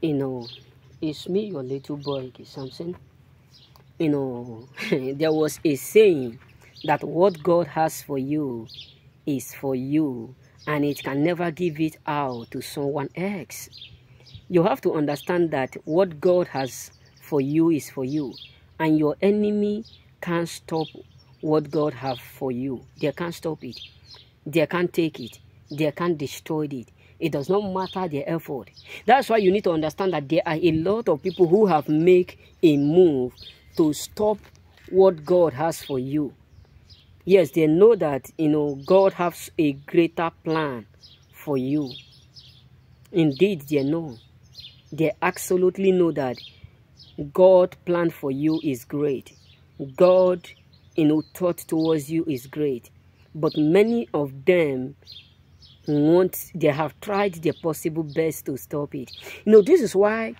you know, it's me, your little boy, Samson. You know, there was a saying that what God has for you is for you and it can never give it out to someone else. You have to understand that what God has for you is for you and your enemy can't stop what God have for you. They can't stop it. They can't take it. They can't destroy it. It does not matter their effort. That's why you need to understand that there are a lot of people who have made a move to stop what God has for you. Yes, they know that, you know, God has a greater plan for you. Indeed, they know. They absolutely know that God plan for you is great. God, you know, thought towards you is great. But many of them want, they have tried their possible best to stop it. You know, this is why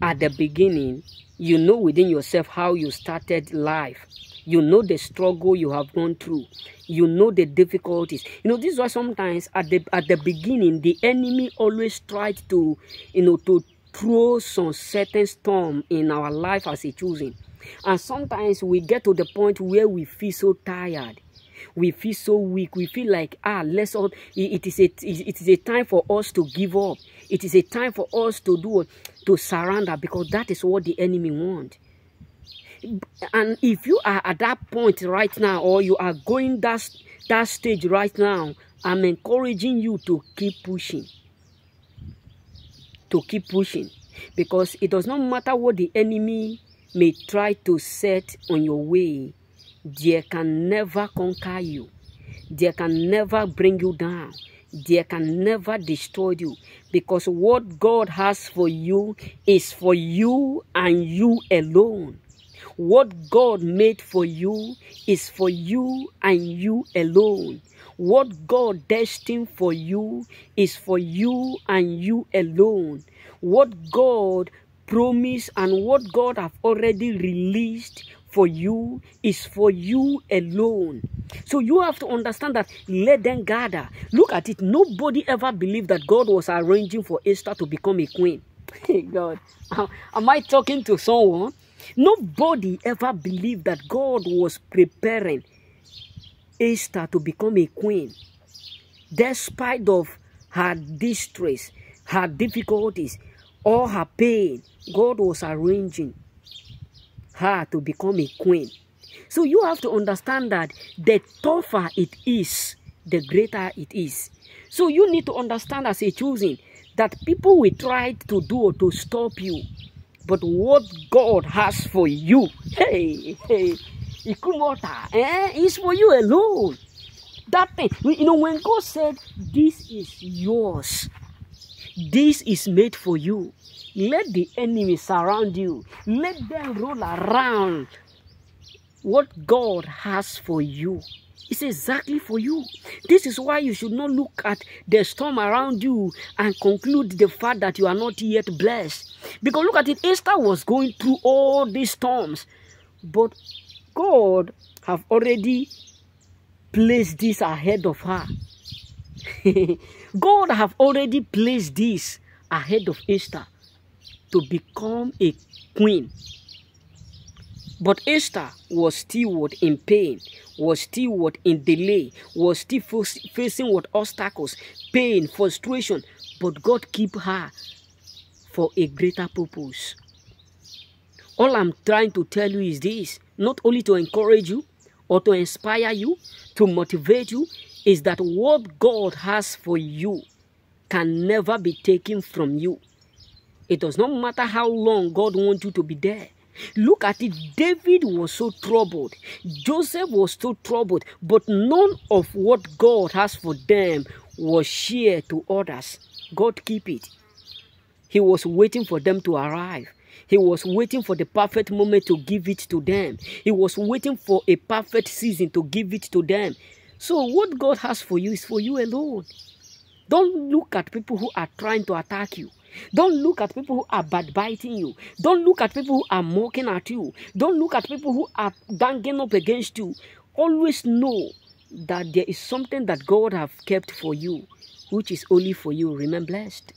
at the beginning, you know within yourself how you started life. You know the struggle you have gone through. You know the difficulties. You know, this is why sometimes at the at the beginning, the enemy always tried to, you know, to throw some certain storm in our life as a choosing. And sometimes we get to the point where we feel so tired we feel so weak. We feel like ah let's all it is a it is a time for us to give up. It is a time for us to do to surrender because that is what the enemy want. And if you are at that point right now or you are going that that stage right now i'm encouraging you to keep pushing. To keep pushing. Because it does not matter what the enemy may try to set on your way they can never conquer you. They can never bring you down. They can never destroy you. Because what God has for you is for you and you alone. What God made for you is for you and you alone. What God destined for you is for you and you alone. What God promised and what God have already released for you is for you alone. So you have to understand that let them gather. Look at it. Nobody ever believed that God was arranging for Esther to become a queen. Hey God, am I talking to someone? Nobody ever believed that God was preparing Esther to become a queen. Despite of her distress, her difficulties, or her pain, God was arranging her to become a queen. So you have to understand that the tougher it is, the greater it is. So you need to understand as a choosing that people will try to do to stop you. But what God has for you, hey, hey, Ikumota, eh, is for you alone. That thing, you know, when God said, this is yours, this is made for you. Let the enemy surround you. Let them roll around. What God has for you is exactly for you. This is why you should not look at the storm around you and conclude the fact that you are not yet blessed. Because look at it, Esther was going through all these storms. But God have already placed this ahead of her. God have already placed this ahead of Esther to become a queen. But Esther was still what in pain, was still what in delay, was still facing what obstacles, pain, frustration. But God keep her for a greater purpose. All I'm trying to tell you is this, not only to encourage you or to inspire you, to motivate you, is that what God has for you can never be taken from you. It does not matter how long God wants you to be there. Look at it. David was so troubled. Joseph was so troubled. But none of what God has for them was shared to others. God keep it. He was waiting for them to arrive. He was waiting for the perfect moment to give it to them. He was waiting for a perfect season to give it to them. So what God has for you is for you alone. Don't look at people who are trying to attack you. Don't look at people who are backbiting you. Don't look at people who are mocking at you. Don't look at people who are ganging up against you. Always know that there is something that God have kept for you, which is only for you. Remain blessed.